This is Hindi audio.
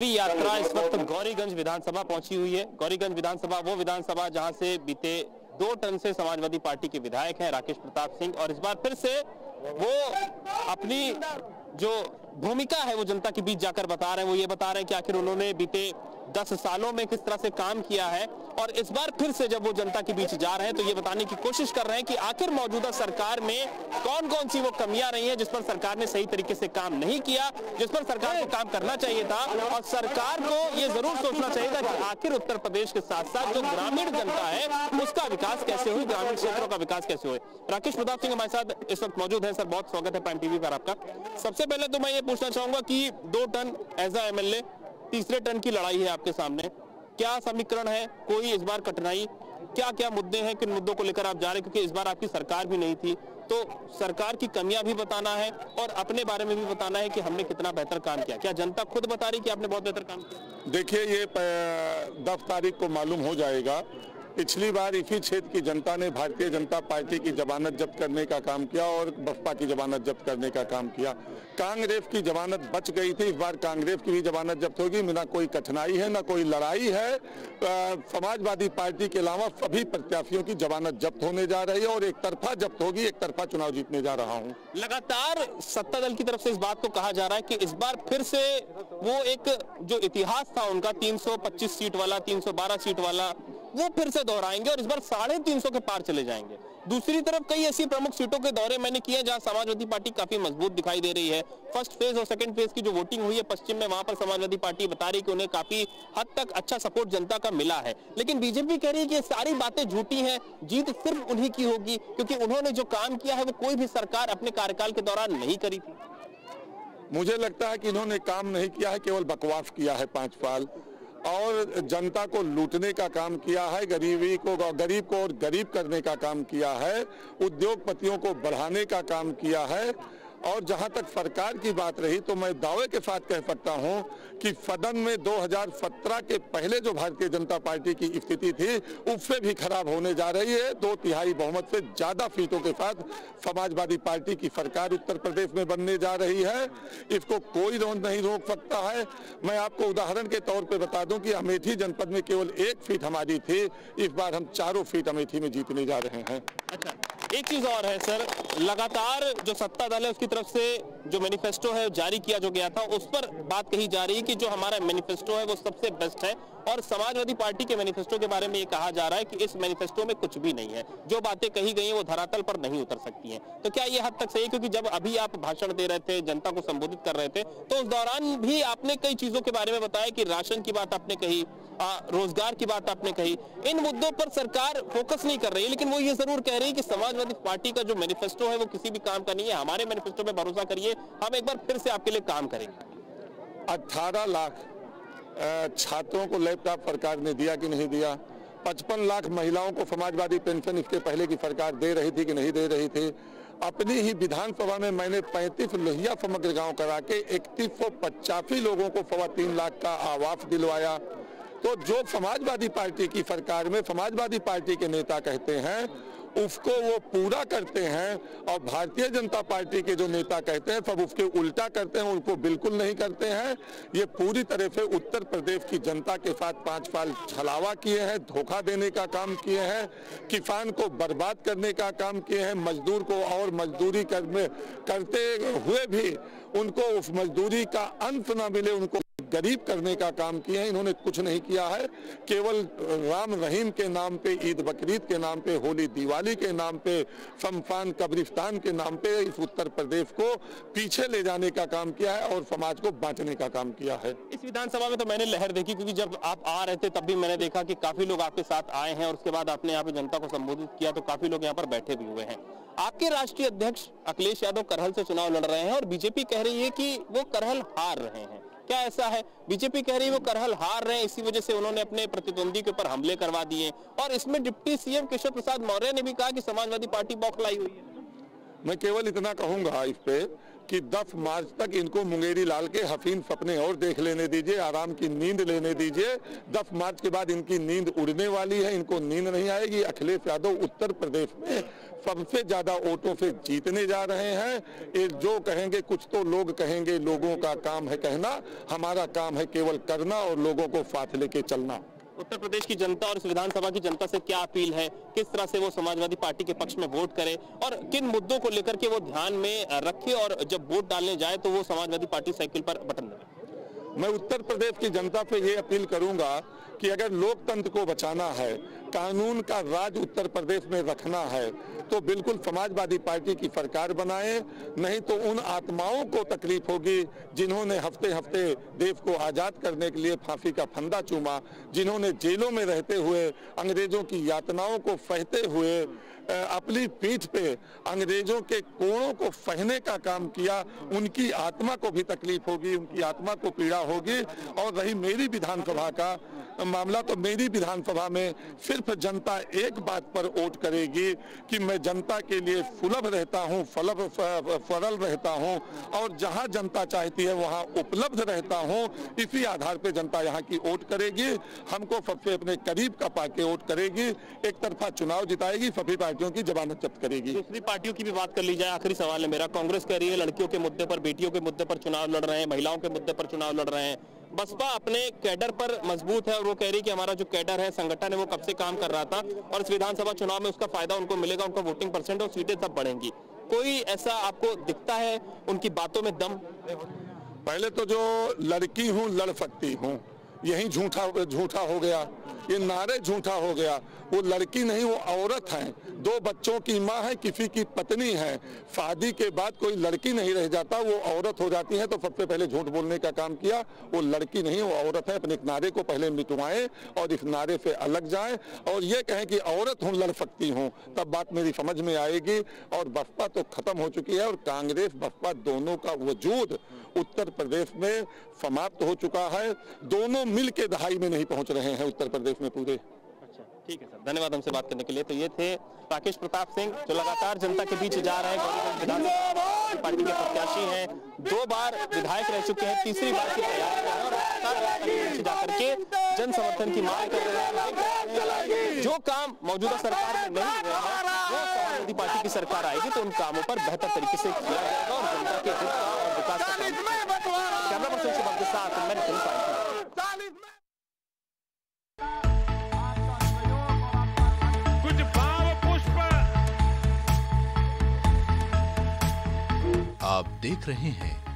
यात्रा इस वक्त गौरीगंज विधानसभा पहुँची हुई है। गौरीगंज विधानसभा, वो विधानसभा जहाँ से बीते दो टर्म से समाजवादी पार्टी के विधायक हैं राकेश प्रताप सिंह और इस बार फिर से वो अपनी जो भूमिका है वो जनता के बीच जाकर बता रहे हैं। वो ये बता रहे हैं कि आखिर उन्होंने बीते दस सालों में किस तरह से काम किया है और इस बार फिर से जब वो जनता के बीच जा रहे हैं तो ये बताने की कोशिश कर रहे हैं कि आखिर मौजूदा सरकार में कौन कौन सी वो कमियाँ रही हैं जिस पर सरकार ने सही तरीके से काम नहीं किया, जिस पर सरकार को काम करना चाहिए था। और सरकार को ये ज़रूर सोचना चाहिए था कि आखिर उत्तर प्रदेश के साथ साथ जो ग्रामीण जनता है, उसका विकास कैसे हो ग्रामीण क्षेत्रों का विकास कैसे हुए। राकेश प्रताप सिंह हमारे साथ इस वक्त मौजूद है। सर, बहुत स्वागत है प्राइम टीवी पर आपका। सबसे पहले तो मैं ये पूछना चाहूँगा कि दो टन एज ए एमएलए तीसरे टर्न की लड़ाई है आपके सामने। क्या समीकरण है? कोई इस बार कठिनाई। क्या क्या मुद्दे हैं? किन मुद्दों को लेकर आप जा रहे हैं? क्योंकि इस बार आपकी सरकार भी नहीं थी। तो सरकार की कमियाँ भी बताना है और अपने बारे में भी बताना है कि हमने कितना बेहतर काम किया। क्या जनता खुद बता रही कि आपने बहुत बेहतर काम किया? देखिए, ये दस तारीख को मालूम हो जाएगा पिछली बार इसी क्षेत्र की जनता ने भारतीय जनता पार्टी की जमानत जब्त करने का काम किया और बसपा की जमानत जब्त करने का काम किया। कांग्रेस की जमानत बच गई थी। इस बार कांग्रेस की भी जमानत जब्त होगी। ना कोई कठिनाई है, ना कोई लड़ाई है। समाजवादी पार्टी के अलावा सभी प्रत्याशियों की जमानत जब्त होने जा रही है और एक तरफा जब्त होगी, एक तरफा चुनाव जीतने जा रहा हूँ। लगातार सत्ता दल की तरफ़ से इस बात को कहा जा रहा है कि इस बार फिर से वो एक जो इतिहास था उनका 325 सीट वाला 312 सीट वाला वो फिर से दोहराएँगे और इस बार साढ़े तीन सौ के पार चले जाएँगे। दूसरी तरफ़ कई ऐसी प्रमुख सीटों के दौरे मैंने किए जहाँ समाजवादी पार्टी काफ़ी मज़बूत दिखाई दे रही है। फ़र्स्ट फ़ेज़ और सेकंड फ़ेज़ की जो वोटिंग हुई है पश्चिम में, वहाँ पर समाजवादी पार्टी बता रही कि उन्हें काफ़ी हद तक अच्छा सपोर्ट जनता का मिला है। लेकिन बीजेपी कह रही है कि सारी बातें झूठी हैं, जीत सिर्फ़ उन्हीं की होगी, क्योंकि उन्होंने जो काम किया है वो कोई भी सरकार अपने कार्यकाल के दौरान नहीं करी थी। मुझे लगता है कि इन्होंने काम नहीं किया है, केवल बकवास किया है पाँच साल। और जनता को लूटने का काम किया है, गरीबी को, गरीब को और गरीब करने का काम किया है, उद्योगपतियों को बढ़ाने का काम किया है। और जहाँ तक सरकार की बात रही तो मैं दावे के साथ कह सकता हूँ कि सदन में 2017 के पहले जो भारतीय जनता पार्टी की स्थिति थी, उससे भी खराब होने जा रही है। दो तिहाई बहुमत से ज़्यादा सीटों के साथ समाजवादी पार्टी की सरकार उत्तर प्रदेश में बनने जा रही है। इसको कोई नहीं रोक सकता है। मैं आपको उदाहरण के तौर पर बता दूँ कि अमेठी जनपद में केवल एक सीट हमारी थी। इस बार हम चारों सीट अमेठी में जीतने जा रहे हैं। अच्छा। एक चीज़ और है सर। लगातार जो सत्ता दल है उसकी तरफ़ से जो मैनिफेस्टो है जारी किया जो गया था उस पर बात कही जा रही है कि जो हमारा मैनिफेस्टो है वो सबसे बेस्ट है। और समाजवादी पार्टी के मैनिफेस्टो के बारे में ये कहा जा रहा है कि इस मैनिफेस्टो में कुछ भी नहीं है। जो बातें कही गई हैं वो धरातल पर नहीं उतर सकती हैं। तो क्या ये हद तक सही है? क्योंकि जब अभी आप भाषण दे रहे थे जनता को संबोधित कर रहे थे तो उस दौरान भी आपने कई चीज़ों के बारे में बताया कि राशन की बात आपने कही आ, रोज़गार की बात आपने कही। इन मुद्दों पर सरकार फोकस नहीं कर रही है लेकिन वो ये ज़रूर कह रही है कि समाजवादी पार्टी का जो मैनिफेस्टो है वो किसी भी काम का नहीं है। हमारे मैनिफेस्टो में भरोसा करिए हम एक बार फिर से आपके लिए काम करेंगे। अठारह लाख छात्रों को लैपटॉप सरकार ने दिया कि नहीं दिया? पचपन लाख महिलाओं को समाजवादी पेंशन इसके पहले की सरकार दे रही थी कि नहीं दे रही थी? अपनी ही विधानसभा में मैंने 35 लोहिया समग्र गाँव करा के इकतीस सौ पचासी लोगों को सवा तीन लाख का आवास दिलवाया। तो जो समाजवादी पार्टी की सरकार में समाजवादी पार्टी के नेता कहते हैं उसको वो पूरा करते हैं और भारतीय जनता पार्टी के जो नेता कहते हैं, सब उसके उल्टा करते हैं, उनको बिल्कुल नहीं करते हैं। ये पूरी तरह से उत्तर प्रदेश की जनता के साथ पाँच साल छलावा किए हैं, धोखा देने का काम किए हैं, किसान को बर्बाद करने का काम किए हैं, मजदूर को और मजदूरी करते हुए भी उनको उस मजदूरी का अंत ना मिले, उनको गरीब करने का काम किया है, इन्होंने कुछ नहीं किया है। केवल राम रहीम के नाम पे, ईद बकरीद के नाम पे, होली दिवाली के नाम पे शमफान कब्रिस्तान के नाम पे इस उत्तर प्रदेश को पीछे ले जाने का काम किया है और समाज को बांटने का काम किया है। इस विधानसभा में तो मैंने लहर देखी, क्योंकि जब आप आ रहे थे, तब भी मैंने देखा कि काफ़ी लोग आपके साथ आए हैं और उसके बाद आपने यहाँ पे जनता को संबोधित किया तो काफ़ी लोग यहाँ पर बैठे भी हुए हैं। आपके राष्ट्रीय अध्यक्ष अखिलेश यादव करहल से चुनाव लड़ रहे हैं और बीजेपी कह रही है कि वो करहल हार रहे हैं। क्या ऐसा है? बीजेपी कह रही है वो करहल हार रहे हैं, इसी वजह से उन्होंने अपने प्रतिद्वंदी के ऊपर हमले करवा दिए और इसमें डिप्टी सीएम केशव प्रसाद मौर्य ने भी कहा कि समाजवादी पार्टी बौखलाई हुई है। मैं केवल इतना कहूँगा इस पे कि 10 मार्च तक इनको मुंगेरी लाल के हफीन सपने और देख लेने दीजिए, आराम की नींद लेने दीजिए। 10 मार्च के बाद इनकी नींद उड़ने वाली है, इनको नींद नहीं आएगी। अखिलेश यादव उत्तर प्रदेश में सबसे ज़्यादा वोटों से जीतने जा रहे हैं। ये जो कहेंगे, कुछ तो लोग कहेंगे, लोगों का काम है कहना, हमारा काम है केवल करना और लोगों को साथ लेके चलना। उत्तर प्रदेश की जनता और विधानसभा की जनता से क्या अपील है? किस तरह से वो समाजवादी पार्टी के पक्ष में वोट करे? और किन मुद्दों को लेकर के वो ध्यान में रखे और जब वोट डालने जाए तो वो समाजवादी पार्टी साइकिल पर बटन दबाए? मैं उत्तर प्रदेश की जनता से ये अपील करूँगा कि अगर लोकतंत्र को बचाना है कानून का राज उत्तर प्रदेश में रखना है तो बिल्कुल समाजवादी पार्टी की सरकार बनाए, नहीं तो उन आत्माओं को तकलीफ़ होगी जिन्होंने हफ़्ते हफ़्ते देश को आज़ाद करने के लिए फांसी का फंदा चूमा, जिन्होंने जेलों में रहते हुए अंग्रेज़ों की यातनाओं को सहते हुए अपनी पीठ पे अंग्रेज़ों के कोणों को फहने का काम किया, उनकी आत्मा को भी तकलीफ़ होगी, उनकी आत्मा को पीड़ा होगी, और रही मेरी विधानसभा का मामला तो मेरी विधानसभा में सिर्फ़ जनता एक बात पर वोट करेगी कि मैं जनता के लिए सुलभ रहता हूँ, फलब फरल रहता हूँ, और जहाँ जनता चाहती है वहाँ उपलब्ध रहता हूँ। इसी आधार पर जनता यहाँ की वोट करेगी। हमको सबसे अपने करीब का पाके वोट करेगी। एक तरफा चुनाव जिताएगी, सभी पार्टियों की जमानत जब्त करेगी। दूसरी पार्टियों की भी बात कर ली जाए, आखिरी सवाल है मेरा। कांग्रेस कह रही है, लड़कियों के मुद्दे पर, बेटियों के मुद्दे पर चुनाव लड़ रहे हैं, महिलाओं के मुद्दे पर चुनाव लड़ रहे हैं। बसपा अपने कैडर पर मज़बूत है और वो कह रही कि हमारा जो कैडर है, संगठन है, वो कब से काम कर रहा था और इस विधानसभा चुनाव में उसका फ़ायदा उनको मिलेगा, उनका वोटिंग परसेंट और सीटें तब बढ़ेंगी। कोई ऐसा आपको दिखता है उनकी बातों में दम? पहले तो जो लड़की हूँ, लड़ सकती हूँ। यही झूठा झूठा हो गया, ये नारे झूठा हो गया। वो लड़की नहीं, वो औरत है। दो बच्चों की माँ है, किसी की पत्नी है। शादी के बाद कोई लड़की नहीं रह जाता, वो औरत हो जाती है तो सबसे पहले झूठ बोलने का काम किया। वो लड़की नहीं, वो औरत है, अपने नारे को पहले मिटवाएँ और इस नारे से अलग जाएँ और ये कहें कि औरत हूँ, लड़ सकती हूँ। तब बात मेरी समझ में आएगी और बसपा तो खत्म हो चुकी है और कांग्रेस, बसपा दोनों का वजूद उत्तर प्रदेश में समाप्त हो चुका है। दोनों मिल के दहाई में नहीं पहुँच रहे हैं उत्तर प्रदेश में पूरे। ठीक है सर, धन्यवाद हमसे बात करने के लिए। तो ये थे राकेश प्रताप सिंह, जो लगातार जनता के बीच जा रहे हैं पार्टी के प्रत्याशी हैं। दो बार विधायक रह चुके हैं, तीसरी बार की तैयारी जाकर के जन समर्थन की मांग कर रहे हैं। जो काम मौजूदा सरकार में नहीं हुए हैं वो समाजवादी पार्टी की सरकार आएगी तो उन कामों पर बेहतर तरीके से किया जाएगा और जनता के हित और विकास कैमरा पर्सन के साथ, मैं देख रहे हैं।